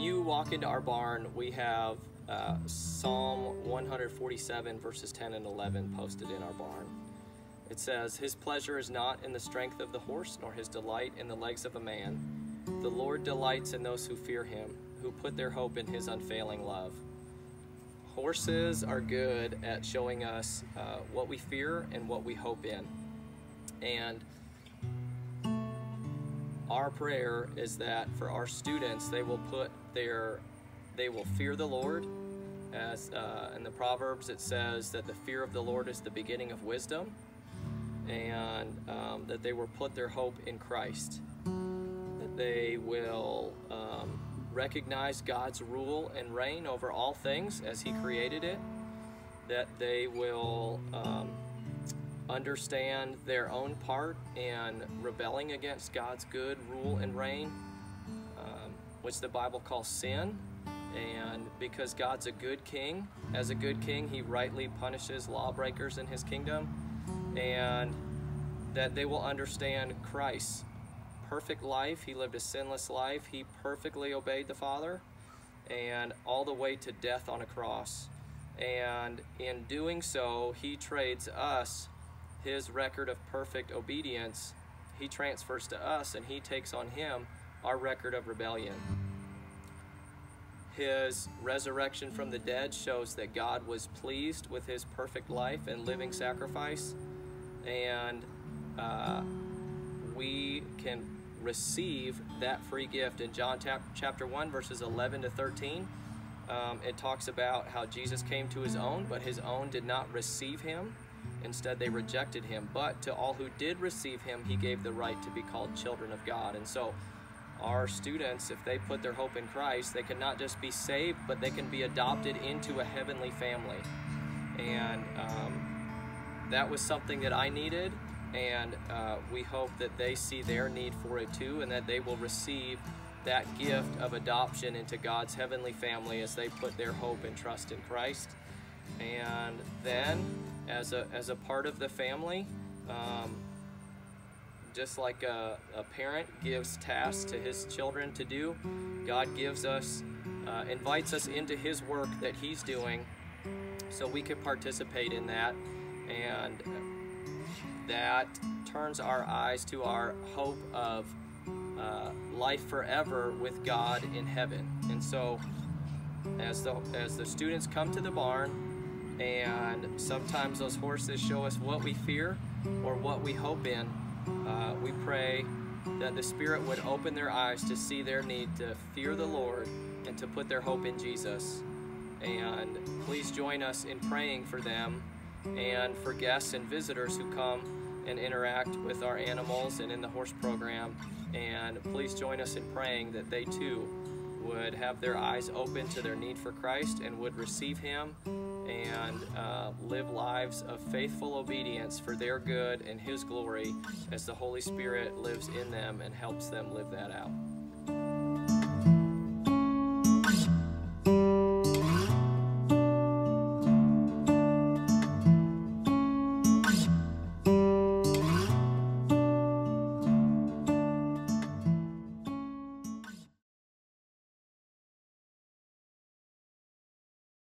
when you walk into our barn, we have uh, Psalm 147, verses 10 and 11 posted in our barn. It says, His pleasure is not in the strength of the horse, nor his delight in the legs of a man. The Lord delights in those who fear him, who put their hope in his unfailing love. Horses are good at showing us uh, what we fear and what we hope in. And our prayer is that for our students, they will put their, they will fear the Lord. As uh, in the Proverbs, it says that the fear of the Lord is the beginning of wisdom, and um, that they will put their hope in Christ. That they will um, recognize God's rule and reign over all things as He created it. That they will um, understand their own part in rebelling against God's good rule and reign, um, which the Bible calls sin. And because God's a good king, as a good king, he rightly punishes lawbreakers in his kingdom. And that they will understand Christ's perfect life. He lived a sinless life. He perfectly obeyed the Father and all the way to death on a cross. And in doing so, he trades us his record of perfect obedience, he transfers to us and he takes on him our record of rebellion. His resurrection from the dead shows that God was pleased with his perfect life and living sacrifice, and uh, we can receive that free gift. In John chapter 1, verses 11 to 13, um, it talks about how Jesus came to his own, but his own did not receive him. Instead, they rejected him. But to all who did receive him, he gave the right to be called children of God. And so, our students, if they put their hope in Christ, they can not just be saved, but they can be adopted into a heavenly family. And um, that was something that I needed. And uh, we hope that they see their need for it too, and that they will receive that gift of adoption into God's heavenly family as they put their hope and trust in Christ. And then as a, as a part of the family. Um, just like a, a, parent gives tasks to his children to do, God gives us, uh, invites us into his work that he's doing so we can participate in that. And that turns our eyes to our hope of uh, life forever with God in heaven. And so as the, as the students come to the barn, and sometimes those horses show us what we fear or what we hope in. Uh, we pray that the Spirit would open their eyes to see their need to fear the Lord and to put their hope in Jesus. And please join us in praying for them and for guests and visitors who come and interact with our animals and in the horse program. And please join us in praying that they too would have their eyes open to their need for Christ and would receive Him and uh, live lives of faithful obedience for their good and His glory as the Holy Spirit lives in them and helps them live that out.